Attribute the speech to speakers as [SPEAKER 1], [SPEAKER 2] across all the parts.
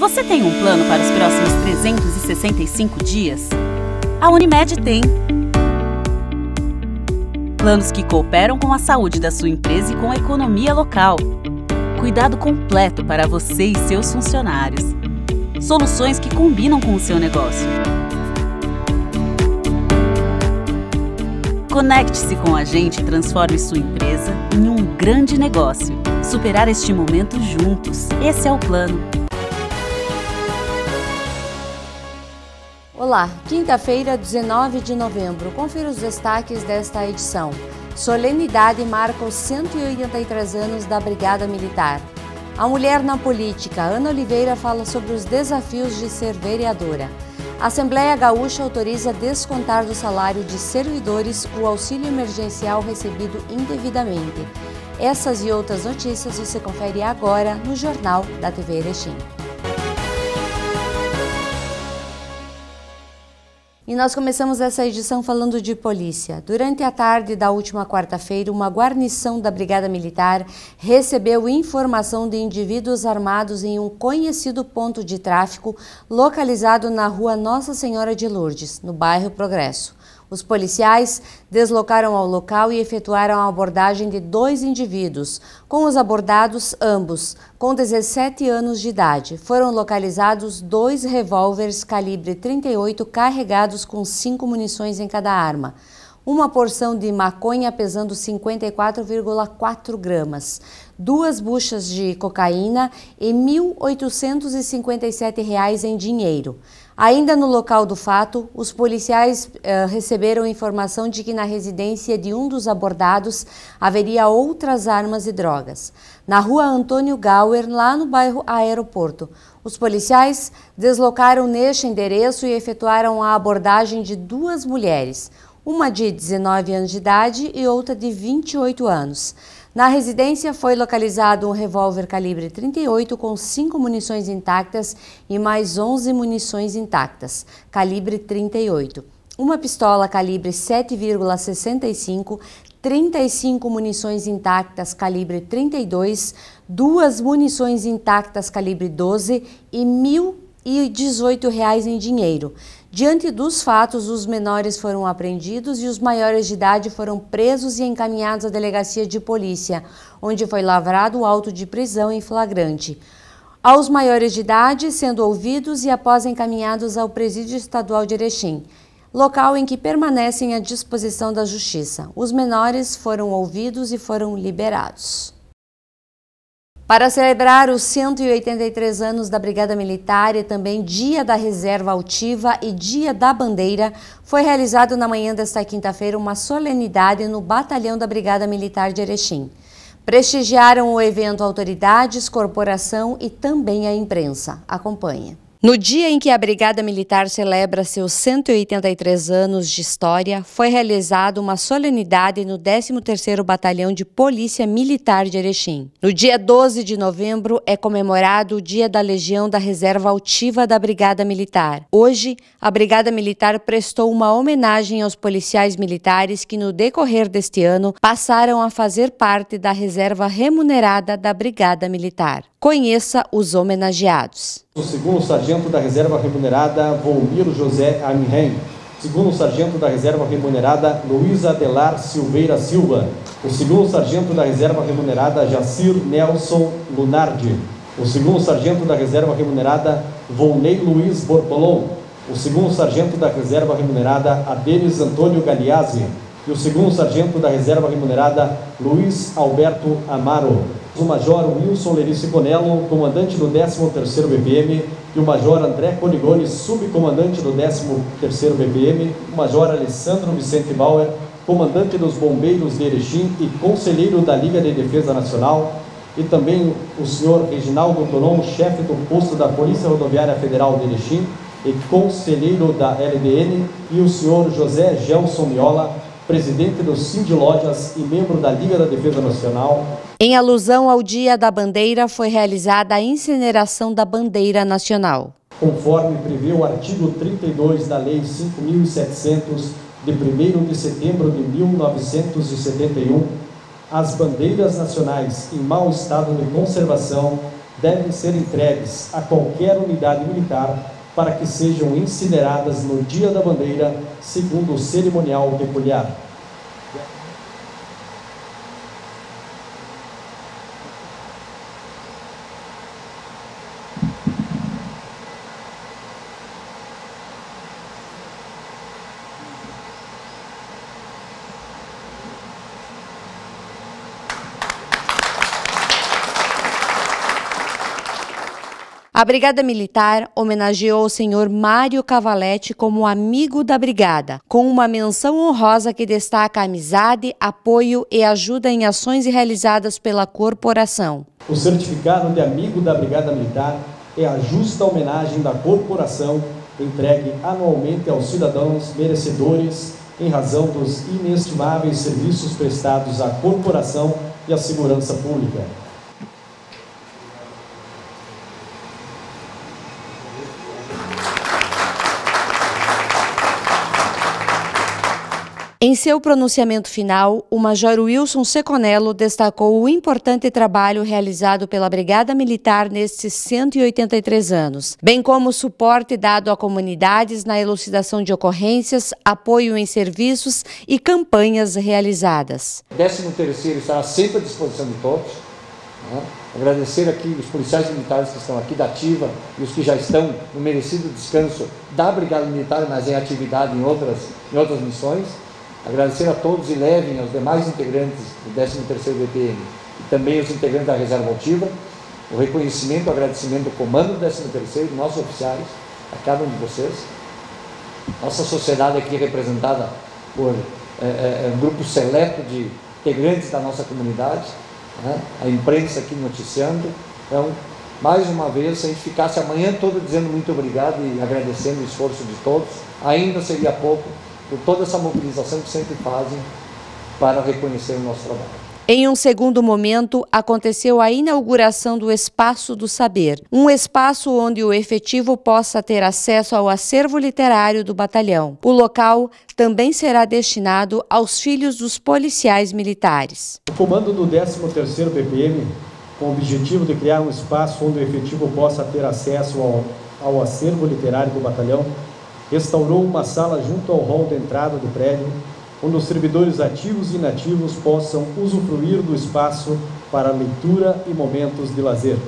[SPEAKER 1] Você tem um plano para os próximos 365 dias? A Unimed tem. Planos que cooperam com a saúde da sua empresa e com a economia local. Cuidado completo para você e seus funcionários. Soluções que combinam com o seu negócio. Conecte-se com a gente e transforme sua empresa em um grande negócio. Superar este momento juntos. Esse é o plano.
[SPEAKER 2] Olá, quinta-feira, 19 de novembro. Confira os destaques desta edição. Solenidade marca os 183 anos da Brigada Militar. A mulher na política, Ana Oliveira, fala sobre os desafios de ser vereadora. A Assembleia Gaúcha autoriza descontar do salário de servidores o auxílio emergencial recebido indevidamente. Essas e outras notícias você confere agora no Jornal da TV Erechim. E nós começamos essa edição falando de polícia. Durante a tarde da última quarta-feira, uma guarnição da Brigada Militar recebeu informação de indivíduos armados em um conhecido ponto de tráfico localizado na rua Nossa Senhora de Lourdes, no bairro Progresso. Os policiais deslocaram ao local e efetuaram a abordagem de dois indivíduos. Com os abordados, ambos, com 17 anos de idade, foram localizados dois revólveres calibre 38 carregados com cinco munições em cada arma uma porção de maconha pesando 54,4 gramas, duas buchas de cocaína e R$ 1.857 em dinheiro. Ainda no local do fato, os policiais uh, receberam informação de que na residência de um dos abordados haveria outras armas e drogas. Na rua Antônio Gauer, lá no bairro Aeroporto, os policiais deslocaram neste endereço e efetuaram a abordagem de duas mulheres uma de 19 anos de idade e outra de 28 anos. Na residência foi localizado um revólver calibre 38 com cinco munições intactas e mais 11 munições intactas, calibre 38. Uma pistola calibre 7,65, 35 munições intactas calibre 32, duas munições intactas calibre 12 e R$ 1.018 em dinheiro. Diante dos fatos, os menores foram apreendidos e os maiores de idade foram presos e encaminhados à delegacia de polícia, onde foi lavrado o auto de prisão em flagrante. Aos maiores de idade, sendo ouvidos e após encaminhados ao Presídio Estadual de Erechim, local em que permanecem à disposição da Justiça. Os menores foram ouvidos e foram liberados. Para celebrar os 183 anos da Brigada Militar e também Dia da Reserva Altiva e Dia da Bandeira, foi realizado na manhã desta quinta-feira uma solenidade no Batalhão da Brigada Militar de Erechim. Prestigiaram o evento autoridades, corporação e também a imprensa. Acompanhe. No dia em que a Brigada Militar celebra seus 183 anos de história, foi realizada uma solenidade no 13º Batalhão de Polícia Militar de Erechim. No dia 12 de novembro é comemorado o Dia da Legião da Reserva Altiva da Brigada Militar. Hoje, a Brigada Militar prestou uma homenagem aos policiais militares que no decorrer deste ano passaram a fazer parte da reserva remunerada da Brigada Militar. Conheça os homenageados.
[SPEAKER 3] O segundo sargento da reserva remunerada Volmiro José Amirren. Segundo sargento da reserva remunerada Luísa Adelar Silveira Silva. O segundo sargento da reserva remunerada Jacir Nelson Lunardi. O segundo sargento da reserva remunerada Volney Luiz Bortolom. O segundo sargento da reserva remunerada Adenis Antônio Galiazzi. E o segundo sargento da reserva remunerada Luiz Alberto Amaro o Major Wilson Lerice Conello, comandante do 13º BPM, e o Major André Coligoni, subcomandante do 13º BPM, o Major Alessandro Vicente Bauer, comandante dos Bombeiros de Erechim e conselheiro da Liga de Defesa Nacional, e também o senhor Reginaldo Tonon, chefe do posto da Polícia Rodoviária Federal de Erechim e conselheiro da LDN, e o senhor José Gelson Miola, presidente do Cindy Lojas e membro da Liga da Defesa Nacional.
[SPEAKER 2] Em alusão ao Dia da Bandeira, foi realizada a incineração da bandeira nacional.
[SPEAKER 3] Conforme prevê o artigo 32 da Lei 5.700, de 1 de setembro de 1971, as bandeiras nacionais em mau estado de conservação devem ser entregues a qualquer unidade militar para que sejam incineradas no dia da bandeira, segundo o cerimonial peculiar.
[SPEAKER 2] A Brigada Militar homenageou o senhor Mário Cavalete como amigo da Brigada, com uma menção honrosa que destaca a amizade, apoio e ajuda em ações realizadas pela corporação.
[SPEAKER 3] O certificado de amigo da Brigada Militar é a justa homenagem da corporação entregue anualmente aos cidadãos merecedores em razão dos inestimáveis serviços prestados à corporação e à segurança pública.
[SPEAKER 2] Em seu pronunciamento final, o Major Wilson Seconello destacou o importante trabalho realizado pela Brigada Militar nestes 183 anos, bem como o suporte dado a comunidades na elucidação de ocorrências, apoio em serviços e campanhas realizadas.
[SPEAKER 4] O 13º estará sempre à disposição de todos. Né? Agradecer aqui os policiais militares que estão aqui da ativa e os que já estão no merecido descanso da Brigada Militar, mas em atividade em outras, em outras missões. Agradecer a todos e levem aos demais integrantes do 13º BPM e também aos integrantes da Reserva Altiva o reconhecimento, o agradecimento do comando do 13º, nossos oficiais, a cada um de vocês. Nossa sociedade aqui representada por é, é, um grupo seleto de integrantes da nossa comunidade, né? a imprensa aqui noticiando. Então, mais uma vez, se a gente ficasse amanhã todo dizendo muito obrigado e agradecendo o esforço de todos, ainda seria pouco por toda essa mobilização que sempre fazem para reconhecer o nosso trabalho.
[SPEAKER 2] Em um segundo momento, aconteceu a inauguração do Espaço do Saber, um espaço onde o efetivo possa ter acesso ao acervo literário do batalhão. O local também será destinado aos filhos dos policiais militares.
[SPEAKER 3] O comando do 13º BPM, com o objetivo de criar um espaço onde o efetivo possa ter acesso ao, ao acervo literário do batalhão, restaurou uma sala junto ao hall de entrada do prédio, onde os servidores ativos e inativos possam usufruir do espaço para leitura e momentos de lazer.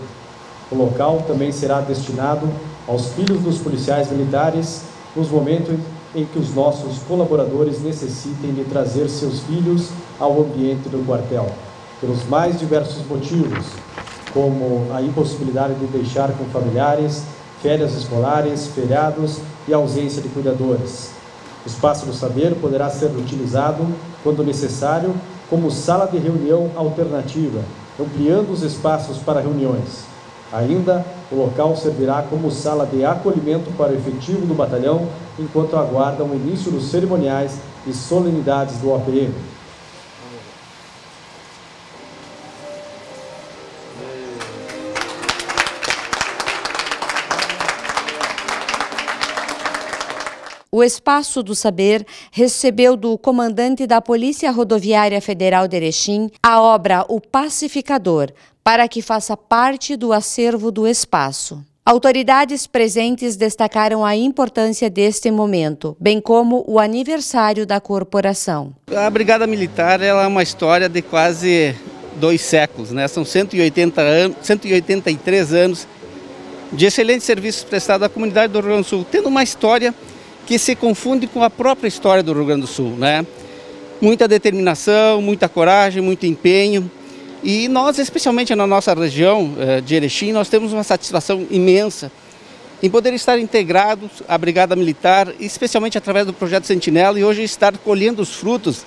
[SPEAKER 3] O local também será destinado aos filhos dos policiais militares nos momentos em que os nossos colaboradores necessitem de trazer seus filhos ao ambiente do quartel, pelos mais diversos motivos, como a impossibilidade de deixar com familiares, férias escolares, feriados e ausência de cuidadores. O espaço do saber poderá ser utilizado, quando necessário, como sala de reunião alternativa, ampliando os espaços para reuniões. Ainda, o local servirá como sala de acolhimento para o efetivo do batalhão, enquanto aguardam o início dos cerimoniais e solenidades do OPM.
[SPEAKER 2] O Espaço do Saber recebeu do comandante da Polícia Rodoviária Federal de Erechim a obra O Pacificador, para que faça parte do acervo do espaço. Autoridades presentes destacaram a importância deste momento, bem como o aniversário da corporação.
[SPEAKER 5] A Brigada Militar é uma história de quase dois séculos, né? são 180 anos, 183 anos de excelentes serviços prestados à comunidade do Rio Grande do Sul, tendo uma história que se confunde com a própria história do Rio Grande do Sul, né? Muita determinação, muita coragem, muito empenho. E nós, especialmente na nossa região eh, de Erechim, nós temos uma satisfação imensa em poder estar integrados à Brigada Militar, especialmente através do projeto Sentinela, e hoje estar colhendo os frutos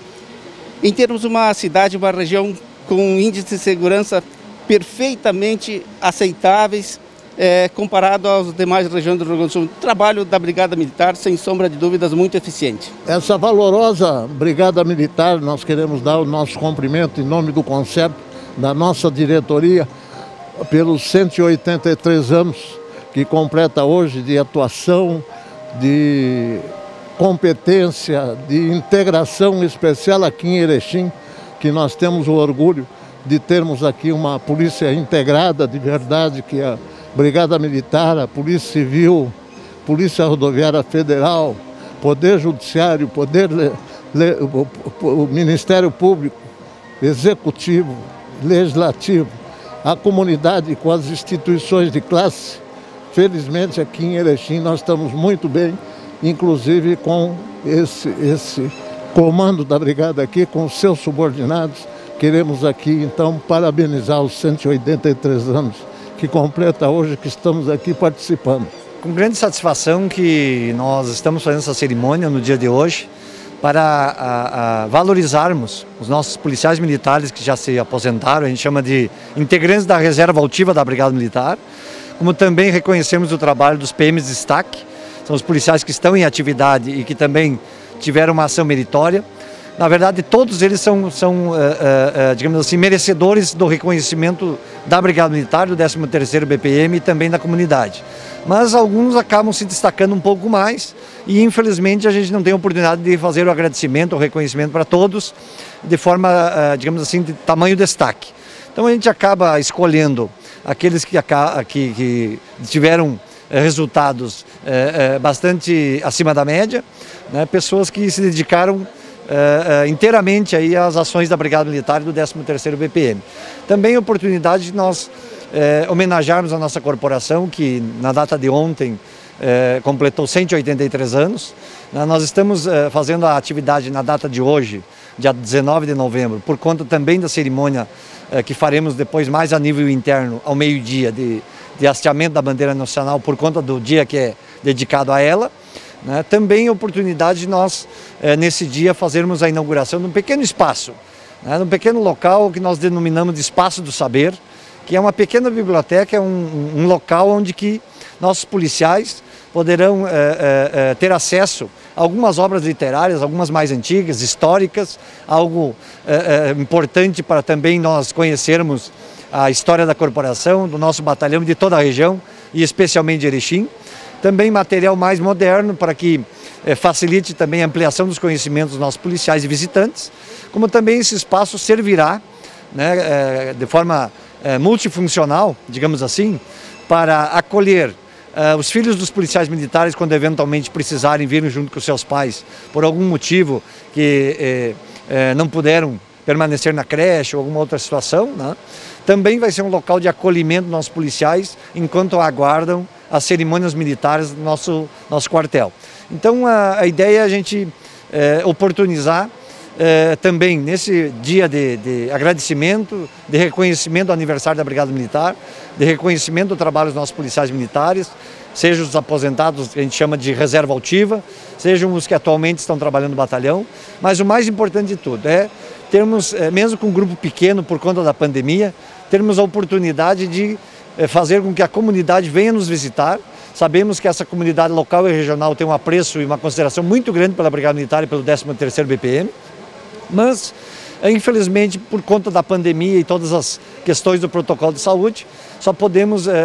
[SPEAKER 5] em termos de uma cidade, uma região com índices de segurança perfeitamente aceitáveis é, comparado às demais regiões do Rio Grande do Sul. Trabalho da Brigada Militar, sem sombra de dúvidas, muito eficiente.
[SPEAKER 6] Essa valorosa Brigada Militar, nós queremos dar o nosso cumprimento em nome do concerto da nossa diretoria pelos 183 anos que completa hoje de atuação, de competência, de integração especial aqui em Erechim, que nós temos o orgulho de termos aqui uma polícia integrada de verdade, que é Brigada Militar, a Polícia Civil, Polícia Rodoviária Federal, Poder Judiciário, Poder le, le, o, o Ministério Público, Executivo, Legislativo, a comunidade com as instituições de classe. Felizmente aqui em Erechim nós estamos muito bem, inclusive com esse, esse comando da brigada aqui, com seus subordinados. Queremos aqui então parabenizar os 183 anos que completa hoje que estamos aqui participando.
[SPEAKER 4] Com grande satisfação que nós estamos fazendo essa cerimônia no dia de hoje para a, a valorizarmos os nossos policiais militares que já se aposentaram, a gente chama de integrantes da reserva altiva da Brigada Militar, como também reconhecemos o trabalho dos PMs de destaque, são os policiais que estão em atividade e que também tiveram uma ação meritória. Na verdade, todos eles são, são uh, uh, digamos assim, merecedores do reconhecimento da Brigada Militar, do 13º BPM e também da comunidade. Mas alguns acabam se destacando um pouco mais e, infelizmente, a gente não tem oportunidade de fazer o agradecimento, o reconhecimento para todos de forma, digamos assim, de tamanho destaque. Então a gente acaba escolhendo aqueles que, que, que tiveram resultados bastante acima da média, né, pessoas que se dedicaram Uh, uh, inteiramente aí às ações da Brigada Militar do 13º BPM. Também oportunidade de nós uh, homenagearmos a nossa corporação, que na data de ontem completou 183 anos. Nós estamos fazendo a atividade na data de hoje, dia 19 de novembro, por conta também da cerimônia que faremos depois mais a nível interno, ao meio-dia, de, de hasteamento da bandeira nacional, por conta do dia que é dedicado a ela. Né? Também oportunidade de nós, é, nesse dia, fazermos a inauguração de um pequeno espaço, né? um pequeno local que nós denominamos de Espaço do Saber, que é uma pequena biblioteca, é um, um local onde que nossos policiais poderão é, é, ter acesso a algumas obras literárias, algumas mais antigas, históricas, algo importante para também nós conhecermos a história da corporação, do nosso batalhão de toda a região, e especialmente de Erechim. Também material mais moderno para que é, facilite também a ampliação dos conhecimentos dos nossos policiais e visitantes, como também esse espaço servirá né, é, de forma é, multifuncional, digamos assim, para acolher os filhos dos policiais militares quando eventualmente precisarem vir junto com seus pais por algum motivo que não puderam permanecer na creche ou alguma outra situação. Né? Também vai ser um local de acolhimento dos nossos policiais enquanto aguardam as cerimônias militares do nosso, nosso quartel. Então a, a ideia é a gente é, oportunizar é, também nesse dia de, de, agradecimento, de reconhecimento do aniversário da Brigada Militar, de reconhecimento do trabalho dos nossos policiais militares, sejam os aposentados, que a gente chama de reserva altiva, sejam os que atualmente estão trabalhando no batalhão, mas o mais importante de tudo é termos, é, mesmo com um grupo pequeno por conta da pandemia, termos a oportunidade de é, fazer com que a comunidade venha nos visitar. Sabemos que essa comunidade local e regional tem um apreço e uma consideração muito grande pela Brigada Militar e pelo 13º BPM, mas é, infelizmente por conta da pandemia e todas as questões do protocolo de saúde, só podemos é, é,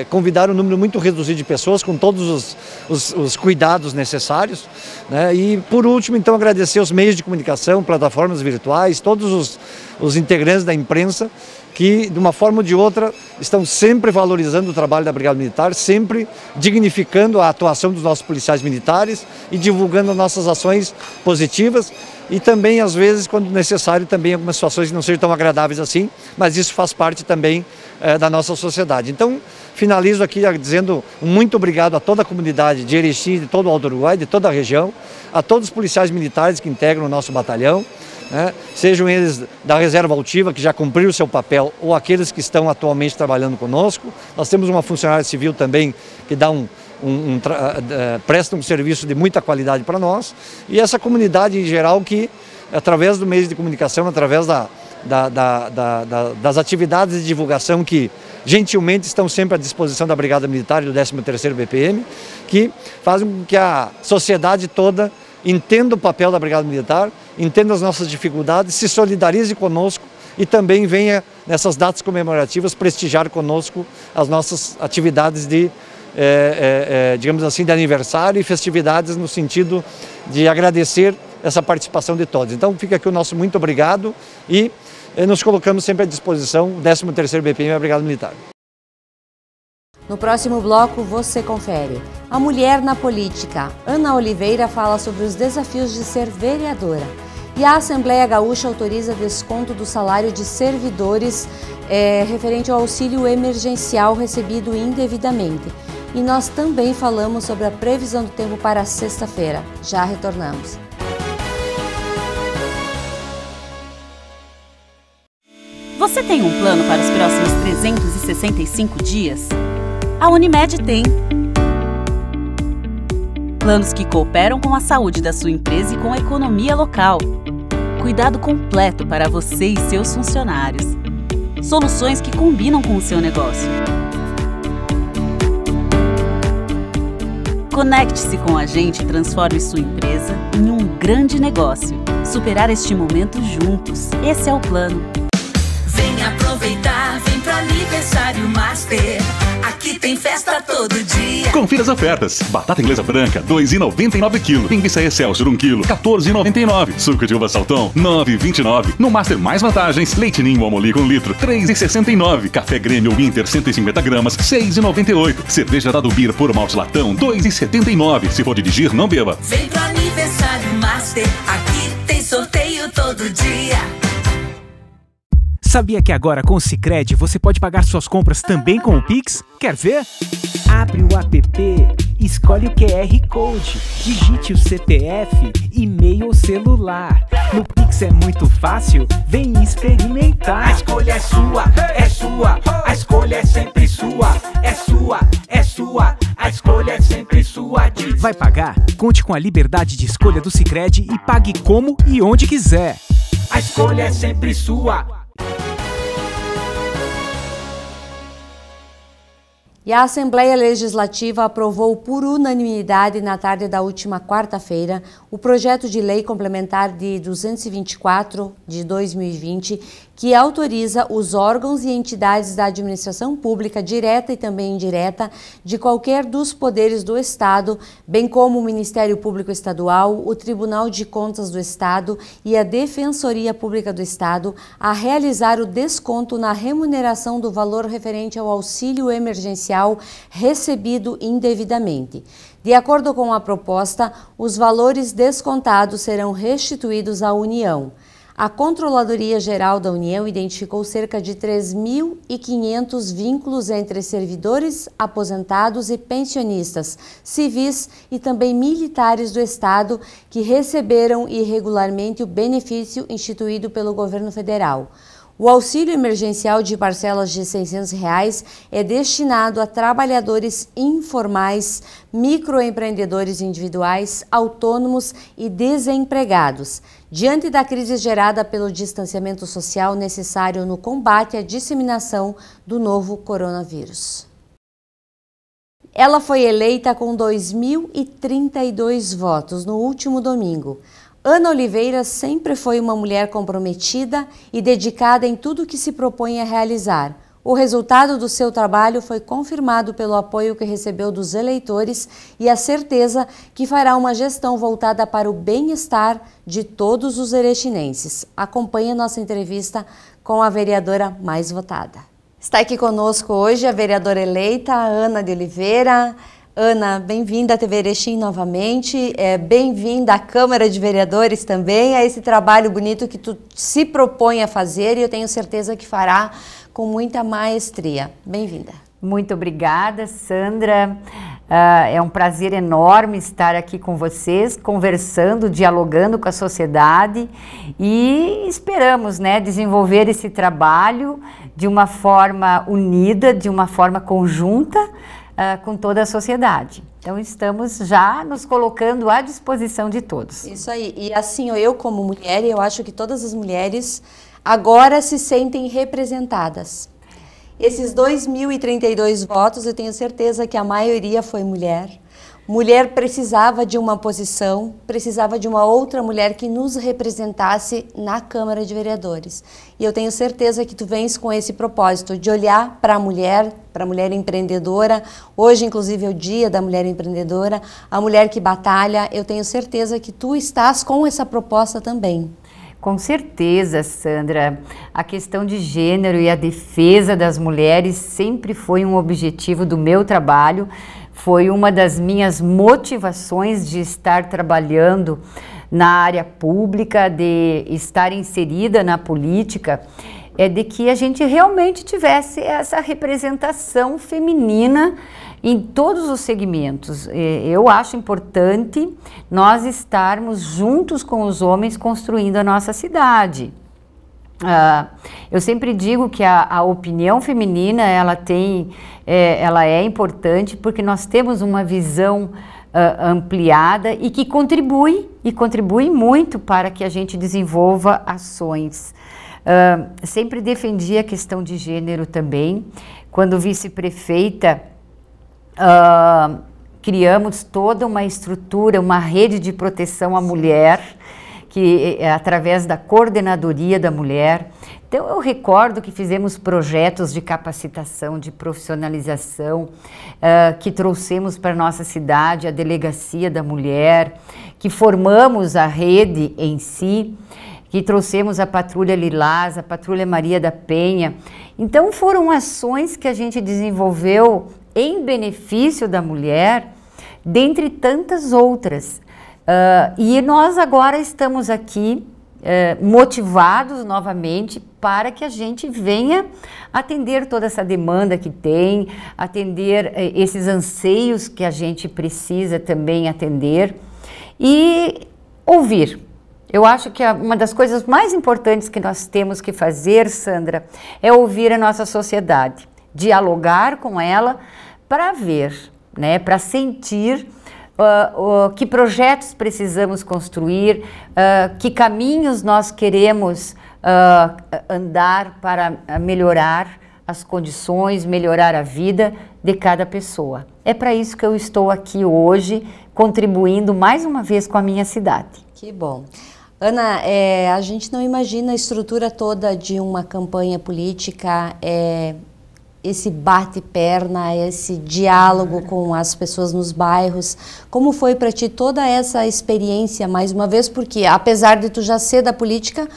[SPEAKER 4] é, convidar um número muito reduzido de pessoas com todos os, os, os cuidados necessários. Né? E por último, então, agradecer os meios de comunicação, plataformas virtuais, todos os, os integrantes da imprensa que, de uma forma ou de outra, estão sempre valorizando o trabalho da Brigada Militar, sempre dignificando a atuação dos nossos policiais militares e divulgando nossas ações positivas e também, às vezes, quando necessário, também algumas situações que não sejam tão agradáveis assim, mas isso faz parte também é, da nossa sociedade. Então, finalizo aqui dizendo muito obrigado a toda a comunidade de Erechim, de todo o Alto Uruguai, de toda a região, a todos os policiais militares que integram o nosso batalhão, né? sejam eles da reserva altiva, que já cumpriram o seu papel, ou aqueles que estão atualmente trabalhando conosco. Nós temos uma funcionária civil também que dá um, um, um, uh, presta um serviço de muita qualidade para nós, e essa comunidade em geral que, através do meio de comunicação, através da, da, da, da, das atividades de divulgação que gentilmente estão sempre à disposição da Brigada Militar e do 13º BPM, que fazem com que a sociedade toda entenda o papel da Brigada Militar, entenda as nossas dificuldades, se solidarize conosco e também venha nessas datas comemorativas prestigiar conosco as nossas atividades de, é, é, digamos assim, de aniversário e festividades no sentido de agradecer essa participação de todos. Então fica aqui o nosso muito obrigado e nos colocamos sempre à disposição, o 13º BPM a Brigada Militar.
[SPEAKER 2] No próximo bloco, você confere. A mulher na política. Ana Oliveira fala sobre os desafios de ser vereadora. E a Assembleia Gaúcha autoriza desconto do salário de servidores é, referente ao auxílio emergencial recebido indevidamente. E nós também falamos sobre a previsão do tempo para sexta-feira. Já retornamos.
[SPEAKER 1] Você tem um plano para os próximos 365 dias? A Unimed tem. Planos que cooperam com a saúde da sua empresa e com a economia local. Cuidado completo para você e seus funcionários. Soluções que combinam com o seu negócio. Conecte-se com a gente e transforme sua empresa em um grande negócio. Superar este momento juntos. Esse é o plano.
[SPEAKER 7] Vem aproveitar, vem pro aniversário Master. Aqui tem festa todo dia.
[SPEAKER 8] Confira as ofertas. Batata inglesa branca, 2,99 kg. Linguiça Excelsior, 1 kg, 14,99. Suco de uva saltão, 9,29. No Master mais vantagens, leite ninho Amoli com litro, 3,69. Café Grêmio Winter, 150 gramas, 6,98. Cerveja Dado Beer por malte latão, 2,79. Se for dirigir, não beba.
[SPEAKER 7] Vem pro aniversário Master. Aqui tem sorteio todo dia.
[SPEAKER 9] Sabia que agora com o Sicredi você pode pagar suas compras também com o Pix? Quer ver? Abre o app, escolhe o QR Code, digite o CPF, e-mail ou celular. No Pix é muito fácil, vem experimentar.
[SPEAKER 10] A escolha é sua, é sua, a escolha é sempre sua, é sua, é sua, a escolha é sempre sua. Diz.
[SPEAKER 9] Vai pagar? Conte com a liberdade de escolha do Sicredi e pague como e onde quiser.
[SPEAKER 10] A escolha é sempre sua.
[SPEAKER 2] E a Assembleia Legislativa aprovou por unanimidade na tarde da última quarta-feira o projeto de lei complementar de 224 de 2020 que autoriza os órgãos e entidades da administração pública direta e também indireta de qualquer dos poderes do Estado, bem como o Ministério Público Estadual, o Tribunal de Contas do Estado e a Defensoria Pública do Estado a realizar o desconto na remuneração do valor referente ao auxílio emergencial recebido indevidamente. De acordo com a proposta, os valores descontados serão restituídos à União. A Controladoria Geral da União identificou cerca de 3.500 vínculos entre servidores, aposentados e pensionistas, civis e também militares do Estado que receberam irregularmente o benefício instituído pelo governo federal. O auxílio emergencial de parcelas de 600 reais é destinado a trabalhadores informais, microempreendedores individuais, autônomos e desempregados, diante da crise gerada pelo distanciamento social necessário no combate à disseminação do novo coronavírus. Ela foi eleita com 2.032 votos no último domingo. Ana Oliveira sempre foi uma mulher comprometida e dedicada em tudo que se propõe a realizar. O resultado do seu trabalho foi confirmado pelo apoio que recebeu dos eleitores e a certeza que fará uma gestão voltada para o bem-estar de todos os erechinenses. Acompanhe nossa entrevista com a vereadora mais votada. Está aqui conosco hoje a vereadora eleita Ana de Oliveira. Ana, bem-vinda à TV Erechim novamente, é, bem-vinda à Câmara de Vereadores também, a esse trabalho bonito que tu se propõe a fazer e eu tenho certeza que fará com muita maestria. Bem-vinda.
[SPEAKER 11] Muito obrigada, Sandra. Uh, é um prazer enorme estar aqui com vocês, conversando, dialogando com a sociedade e esperamos né, desenvolver esse trabalho de uma forma unida, de uma forma conjunta, uh, com toda a sociedade. Então estamos já nos colocando à disposição de todos.
[SPEAKER 2] Isso aí. E assim, eu como mulher, eu acho que todas as mulheres agora se sentem representadas. Esses 2.032 votos, eu tenho certeza que a maioria foi mulher mulher precisava de uma posição, precisava de uma outra mulher que nos representasse na Câmara de Vereadores. E eu tenho certeza que tu vens com esse propósito de olhar para a mulher, para a mulher empreendedora. Hoje, inclusive, é o dia da mulher empreendedora, a mulher que batalha. Eu tenho certeza que tu estás com essa proposta também.
[SPEAKER 11] Com certeza, Sandra. A questão de gênero e a defesa das mulheres sempre foi um objetivo do meu trabalho, foi uma das minhas motivações de estar trabalhando na área pública, de estar inserida na política, é de que a gente realmente tivesse essa representação feminina em todos os segmentos. Eu acho importante nós estarmos juntos com os homens construindo a nossa cidade. Uh, eu sempre digo que a, a, opinião feminina ela tem, é, ela é importante porque nós temos uma visão uh, ampliada e que contribui e contribui muito para que a gente desenvolva ações. Uh, sempre defendi a questão de gênero também. Quando vice-prefeita, uh, criamos toda uma estrutura, uma rede de proteção à mulher, que é através da coordenadoria da mulher. Então eu recordo que fizemos projetos de capacitação, de profissionalização, uh, que trouxemos para nossa cidade a delegacia da mulher, que formamos a rede em si que trouxemos a Patrulha Lilás, a Patrulha Maria da Penha. Então foram ações que a gente desenvolveu em benefício da mulher, dentre tantas outras. Uh, e nós agora estamos aqui uh, motivados novamente para que a gente venha atender toda essa demanda que tem, atender uh, esses anseios que a gente precisa também atender e ouvir eu acho que uma das coisas mais importantes que nós temos que fazer, Sandra, é ouvir a nossa sociedade, dialogar com ela para ver, né, para sentir uh, uh, que projetos precisamos construir, uh, que caminhos nós queremos andar para melhorar as condições, melhorar a vida de cada pessoa. É para isso que eu estou aqui hoje, contribuindo mais uma vez com a minha cidade.
[SPEAKER 2] Que bom. Ana, é, a gente não imagina a estrutura toda de uma campanha política, é, esse bate-perna, esse diálogo com as pessoas nos bairros. Como foi para ti toda essa experiência, mais uma vez, porque apesar de tu já ser da política,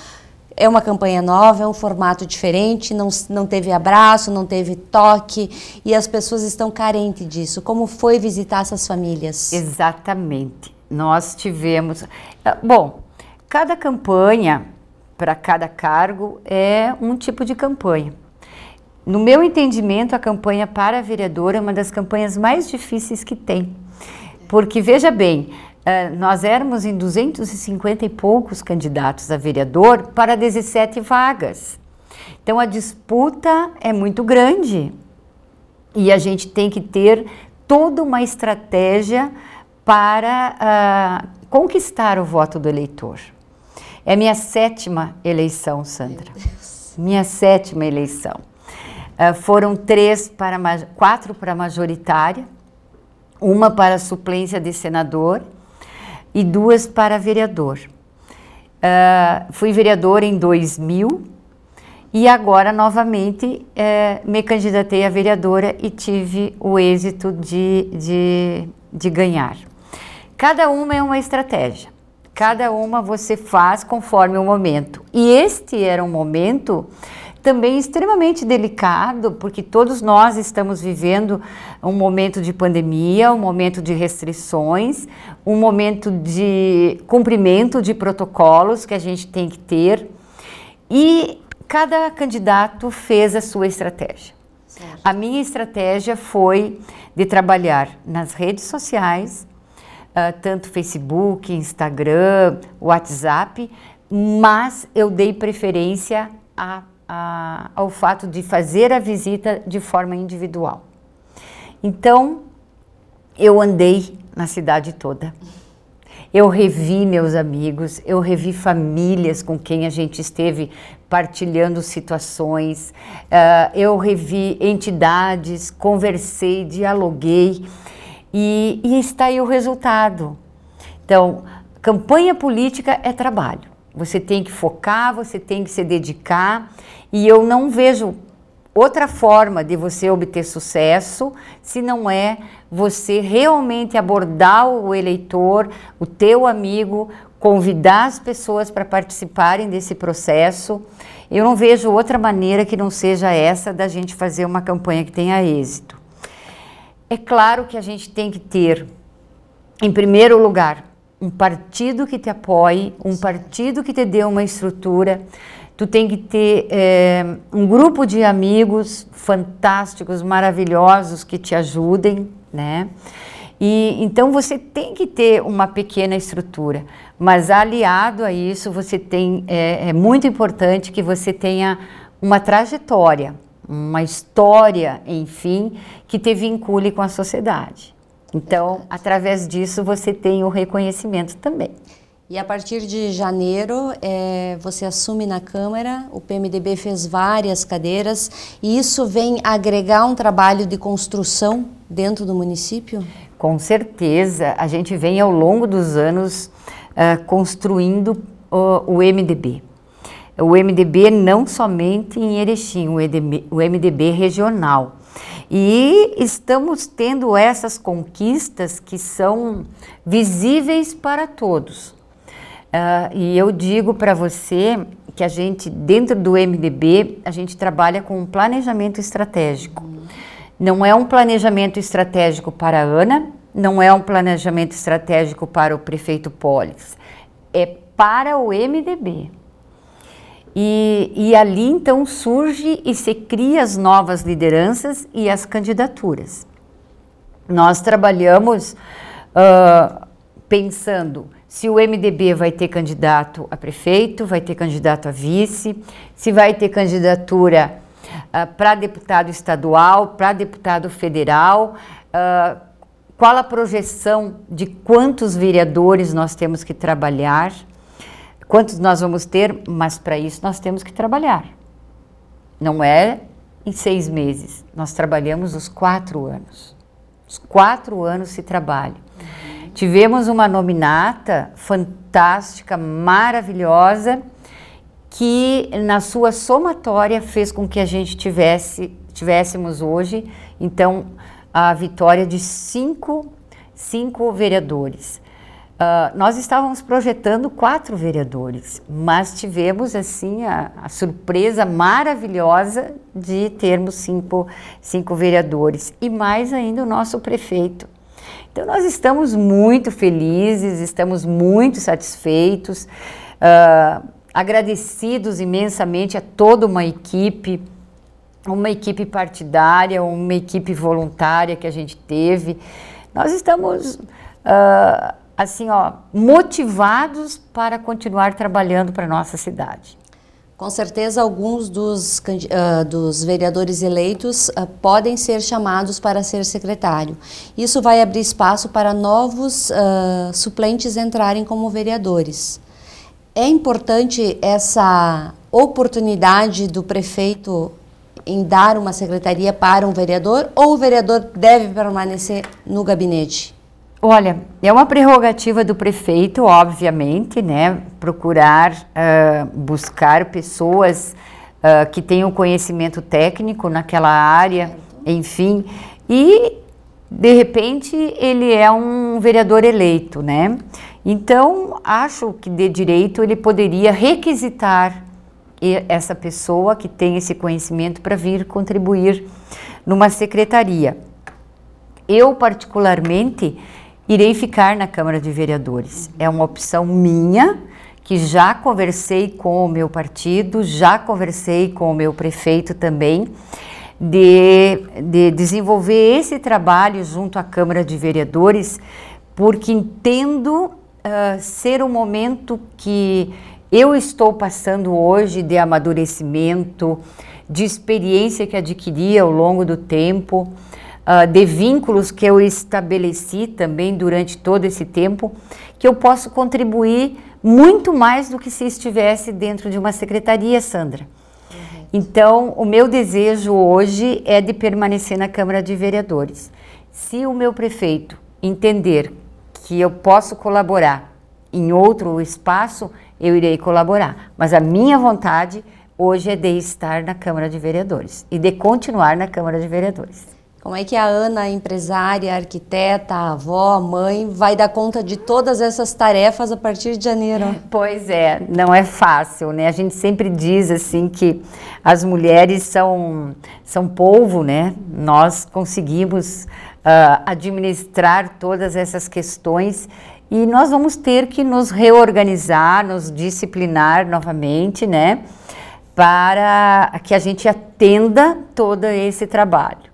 [SPEAKER 2] é uma campanha nova, é um formato diferente, não, não teve abraço, não teve toque e as pessoas estão carentes disso. Como foi visitar essas famílias?
[SPEAKER 11] Exatamente. Nós tivemos. Ah, bom, Cada campanha para cada cargo é um tipo de campanha. No meu entendimento, a campanha para vereador é uma das campanhas mais difíceis que tem. Porque, veja bem, eh, nós éramos em 250 e poucos candidatos a vereador para 17 vagas. Então, a disputa é muito grande e a gente tem que ter toda uma estratégia para uh, conquistar o voto do eleitor. É minha sétima eleição, Sandra. Minha sétima eleição. Uh, foram três para quatro para majoritária, uma para suplência de senador e duas para vereador. Uh, fui vereador em 2000 e agora novamente uh, me candidatei a vereadora e tive o êxito de, de, de ganhar. Cada uma é uma estratégia. Cada uma você faz conforme o momento. E este era um momento também extremamente delicado, porque todos nós estamos vivendo um momento de pandemia, um momento de restrições, um momento de cumprimento de protocolos que a gente tem que ter. E cada candidato fez a sua estratégia. Certo. A minha estratégia foi de trabalhar nas redes sociais, uh, tanto Facebook, Instagram, WhatsApp, mas eu dei preferência a, a, ao fato de fazer a visita de forma individual. Então, eu andei na cidade toda. Eu revi meus amigos, eu revi famílias com quem a gente esteve partilhando situações, uh, eu revi entidades, conversei, dialoguei. E, e está aí o resultado. Então, campanha política é trabalho. Você tem que focar, você tem que se dedicar. E eu não vejo outra forma de você obter sucesso se não é você realmente abordar o eleitor, o teu amigo, convidar as pessoas para participarem desse processo. Eu não vejo outra maneira que não seja essa da gente fazer uma campanha que tenha êxito. É claro que a gente tem que ter, em primeiro lugar, um partido que te apoie, um partido que te dê uma estrutura. Tu tem que ter é, um grupo de amigos fantásticos, maravilhosos que te ajudem, né? E então você tem que ter uma pequena estrutura, mas aliado a isso você tem é, é muito importante que você tenha uma trajetória, uma história, enfim, que te vincule com a sociedade. Então, através disso você tem o reconhecimento também.
[SPEAKER 2] E a partir de janeiro, é, você assume na Câmara, o PMDB fez várias cadeiras, e isso vem agregar um trabalho de construção dentro do município?
[SPEAKER 11] Com certeza, a gente vem ao longo dos anos uh, construindo uh, o MDB. O MDB não somente em Erechim, o, EDB, o MDB regional. E estamos tendo essas conquistas que são visíveis para todos. Uh, e eu digo para você que a gente, dentro do MDB, a gente trabalha com um planejamento estratégico. Não é um planejamento estratégico para a Ana, não é um planejamento estratégico para o prefeito Polis, é para o MDB. E, e, ali então surge e se cria as novas lideranças e as candidaturas. Nós trabalhamos uh, pensando se o MDB vai ter candidato a prefeito, vai ter candidato a vice, se vai ter candidatura uh, para deputado estadual, para deputado federal, uh, qual a projeção de quantos vereadores nós temos que trabalhar, quantos nós vamos ter, mas para isso nós temos que trabalhar. Não é em seis meses, nós trabalhamos os quatro anos. Os quatro anos se trabalha. Uhum. Tivemos uma nominata fantástica, maravilhosa, que na sua somatória fez com que a gente tivesse tivéssemos hoje, então, a vitória de cinco, cinco vereadores. Uh, nós estávamos projetando quatro vereadores, mas tivemos assim a, a, surpresa maravilhosa de termos cinco, cinco vereadores e mais ainda o nosso prefeito. Então nós estamos muito felizes, estamos muito satisfeitos. Uh, agradecidos imensamente a toda uma equipe, uma equipe partidária, uma equipe voluntária que a gente teve. Nós estamos uh, assim, ó, motivados para continuar trabalhando para nossa cidade.
[SPEAKER 2] Com certeza, alguns dos, uh, dos vereadores eleitos uh, podem ser chamados para ser secretário. Isso vai abrir espaço para novos uh, suplentes entrarem como vereadores. É importante essa oportunidade do prefeito em dar uma secretaria para um vereador ou o vereador deve permanecer no gabinete?
[SPEAKER 11] Olha, é uma prerrogativa do prefeito, obviamente, né? Procurar uh, buscar pessoas uh, que tenham conhecimento técnico naquela área, enfim, e de repente ele é um vereador eleito, né? Então, acho que de direito ele poderia requisitar essa pessoa que tem esse conhecimento para vir contribuir numa secretaria. Eu, particularmente, irei ficar na Câmara de Vereadores. É uma opção minha, que já conversei com o meu partido, já conversei com o meu prefeito também, de, de desenvolver esse trabalho junto à Câmara de Vereadores, porque entendo uh, ser um momento que eu estou passando hoje de amadurecimento, de experiência que adquiri ao longo do tempo, uh, de vínculos que eu estabeleci também durante todo esse tempo, que eu posso contribuir muito mais do que se estivesse dentro de uma secretaria, Sandra. Uhum. Então, o meu desejo hoje é de permanecer na Câmara de Vereadores. Se o meu prefeito entender que eu posso colaborar em outro espaço, eu irei colaborar. Mas a minha vontade hoje é de estar na Câmara de Vereadores e de continuar na Câmara de Vereadores.
[SPEAKER 2] Como é que a Ana, empresária, arquiteta, avó, mãe, vai dar conta de todas essas tarefas a partir de janeiro?
[SPEAKER 11] Pois é, não é fácil, né? A gente sempre diz assim que as mulheres são, são povo, né? Nós conseguimos uh, administrar todas essas questões e nós vamos ter que nos reorganizar, nos disciplinar novamente, né? Para que a gente atenda todo esse trabalho.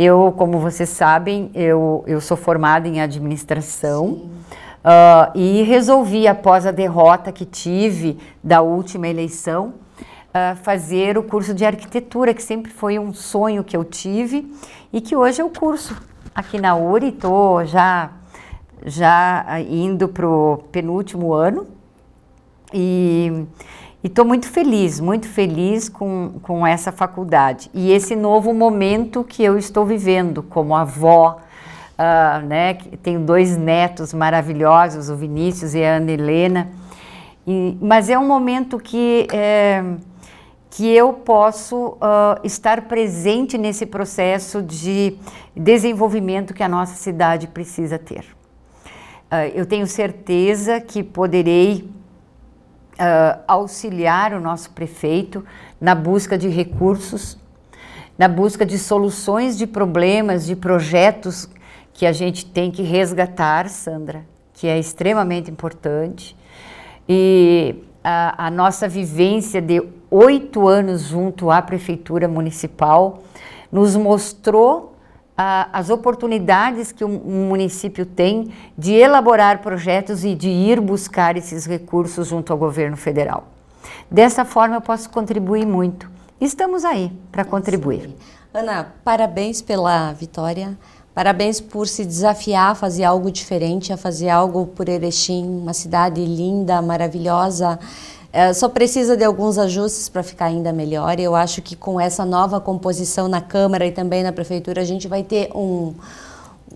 [SPEAKER 11] Eu, como vocês sabem, eu, eu sou formada em administração uh, e resolvi, após a derrota que tive da última eleição, uh, fazer o curso de arquitetura, que sempre foi um sonho que eu tive e que hoje é o curso aqui na URI. Estou já, já indo para o penúltimo ano e e estou muito feliz, muito feliz com, com essa faculdade e esse novo momento que eu estou vivendo como avó, uh, né? Tenho dois netos maravilhosos, o Vinícius e a Ana Helena. E, mas é um momento que, é, que eu posso uh, estar presente nesse processo de desenvolvimento que a nossa cidade precisa ter. Uh, eu tenho certeza que poderei uh, auxiliar o nosso prefeito na busca de recursos, na busca de soluções de problemas, de projetos que a gente tem que resgatar, Sandra, que é extremamente importante. E a, a nossa vivência de oito anos junto à Prefeitura Municipal nos mostrou as oportunidades que o município tem de elaborar projetos e de ir buscar esses recursos junto ao governo federal. Dessa forma, eu posso contribuir muito. Estamos aí para contribuir.
[SPEAKER 2] Ana, parabéns pela vitória. Parabéns por se desafiar a fazer algo diferente, a fazer algo por Erechim, uma cidade linda, maravilhosa. É, só precisa de alguns ajustes para ficar ainda melhor. Eu acho que com essa nova composição na Câmara e também na Prefeitura, a gente vai ter um,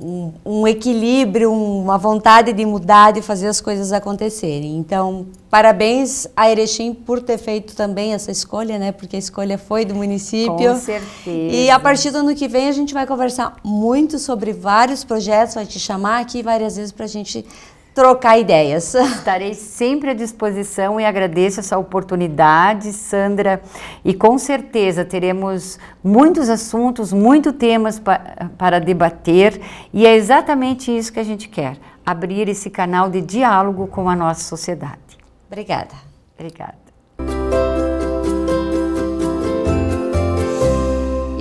[SPEAKER 2] um, um equilíbrio, uma vontade de mudar, de fazer as coisas acontecerem. Então, parabéns a Erechim por ter feito também essa escolha, né? Porque a escolha foi do município.
[SPEAKER 11] Com certeza.
[SPEAKER 2] E a partir do ano que vem a gente vai conversar muito sobre vários projetos, vai te chamar aqui várias vezes para a gente trocar ideias.
[SPEAKER 11] Estarei sempre à disposição e agradeço essa oportunidade, Sandra. E com certeza teremos muitos assuntos, muitos temas pa para debater. E é exatamente isso que a gente quer: abrir esse canal de diálogo com a nossa sociedade.
[SPEAKER 2] Obrigada.
[SPEAKER 11] Obrigada.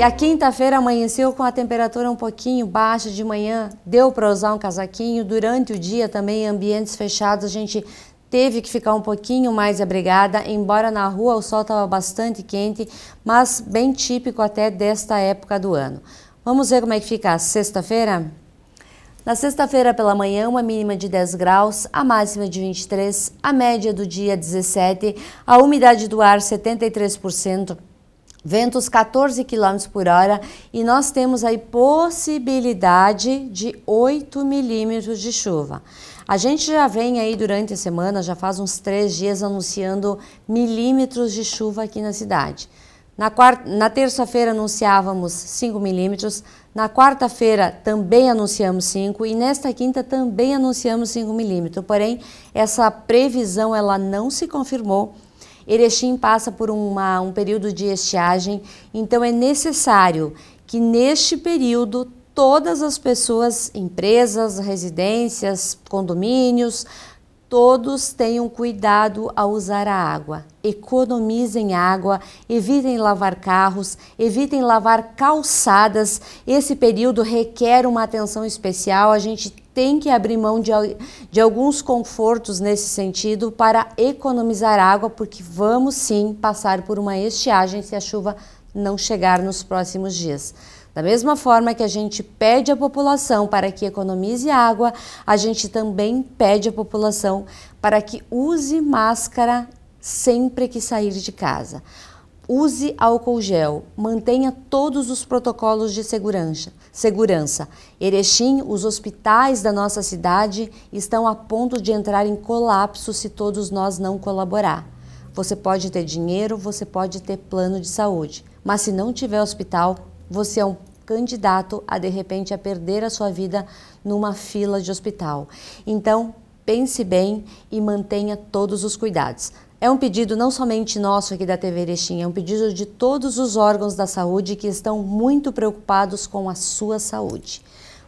[SPEAKER 2] E a quinta-feira amanheceu com a temperatura um pouquinho baixa de manhã, deu para usar um casaquinho. Durante o dia também, em ambientes fechados, a gente teve que ficar um pouquinho mais abrigada, embora na rua o sol estava bastante quente, mas bem típico até desta época do ano. Vamos ver como é que fica a sexta-feira? Na sexta-feira pela manhã, uma mínima de 10 graus, a máxima de 23, a média do dia 17, a umidade do ar 73%, ventos 14 km por hora e nós temos aí possibilidade de 8 milímetros de chuva. A gente já vem aí durante a semana, já faz uns três dias anunciando milímetros de chuva aqui na cidade. Na, quarta, na terça-feira anunciávamos 5 milímetros, na quarta-feira também anunciamos 5 e nesta quinta também anunciamos 5 milímetros. Porém, essa previsão ela não se confirmou Erechim passa por uma, um período de estiagem, então é necessário que neste período todas as pessoas, empresas, residências, condomínios, todos tenham cuidado ao usar a água. Economizem água, evitem lavar carros, evitem lavar calçadas. Esse período requer uma atenção especial. A gente tem que abrir mão de, de alguns confortos nesse sentido para economizar água, porque vamos sim passar por uma estiagem se a chuva não chegar nos próximos dias. Da mesma forma que a gente pede à população para que economize água, a gente também pede à população para que use máscara sempre que sair de casa. Use álcool gel, mantenha todos os protocolos de segurança. segurança. Erechim, os hospitais da nossa cidade estão a ponto de entrar em colapso se todos nós não colaborar. Você pode ter dinheiro, você pode ter plano de saúde, mas se não tiver hospital, você é um candidato a de repente a perder a sua vida numa fila de hospital. Então, pense bem e mantenha todos os cuidados. É um pedido não somente nosso aqui da TV Erechim, é um pedido de todos os órgãos da saúde que estão muito preocupados com a sua saúde.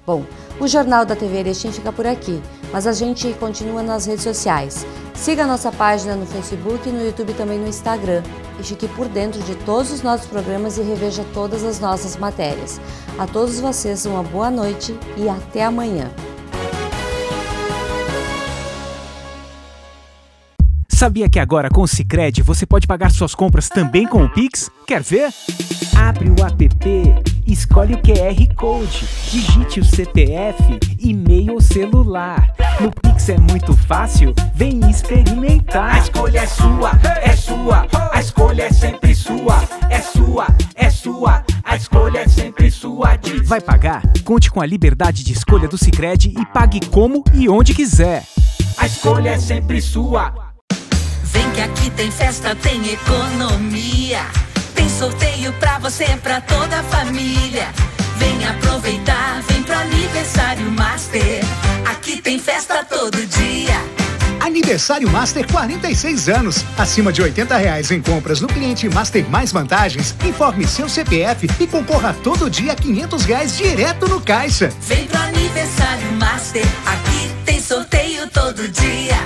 [SPEAKER 2] Bom, o Jornal da TV Erechim fica por aqui, mas a gente continua nas redes sociais. Siga a nossa página no Facebook e no YouTube também no Instagram. E fique por dentro de todos os nossos programas e reveja todas as nossas matérias. A todos vocês uma boa noite e até amanhã.
[SPEAKER 9] Sabia que agora com o Sicredi você pode pagar suas compras também com o Pix? Quer ver? Abre o app, escolhe o QR Code, digite o CPF, e-mail ou celular. No Pix é muito fácil, vem experimentar.
[SPEAKER 12] A escolha é sua, é sua, a escolha é sempre sua, é sua, é sua, a escolha é sempre sua. Diz.
[SPEAKER 9] Vai pagar? Conte com a liberdade de escolha do Sicredi e pague como e onde quiser.
[SPEAKER 12] A escolha é sempre sua.
[SPEAKER 1] Vem que aqui tem festa, tem economia. Tem sorteio pra você, pra toda a família. Vem aproveitar, vem pro aniversário Master. Aqui tem festa todo dia.
[SPEAKER 13] Aniversário Master 46 anos. Acima de 80 reais em compras no cliente Master mais vantagens. Informe seu CPF e concorra todo dia a 500 reais direto no caixa.
[SPEAKER 1] Vem pro aniversário Master. Aqui tem sorteio todo dia.